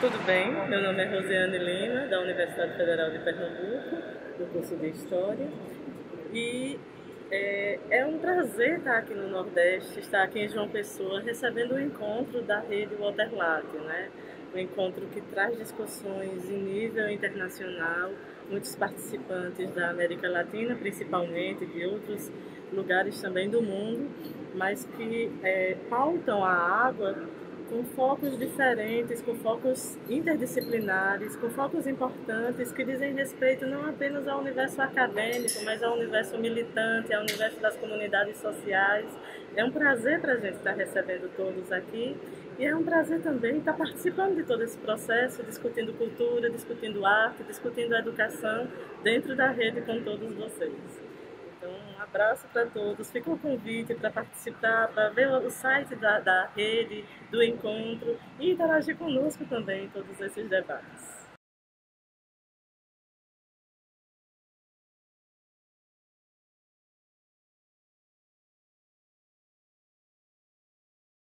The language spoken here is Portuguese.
Tudo bem, meu nome é Rosiane Lima, da Universidade Federal de Pernambuco, do curso de História. E é, é, um prazer estar aqui no Nordeste, estar aqui em João Pessoa, recebendo o encontro da rede Waterlat, né? um encontro que traz discussões em nível internacional, muitos participantes da América Latina, principalmente, de outros lugares também do mundo, mas que é, pautam a água com focos diferentes, com focos interdisciplinares, com focos importantes que dizem respeito não apenas ao universo acadêmico, mas ao universo militante, ao universo das comunidades sociais. É um prazer para a gente estar recebendo todos aqui e é um prazer também estar participando de todo esse processo, discutindo cultura, discutindo arte, discutindo educação dentro da rede com todos vocês. Um abraço para todos. Fica o convite para participar, para ver o site da, da rede, do encontro e interagir conosco também em todos esses debates.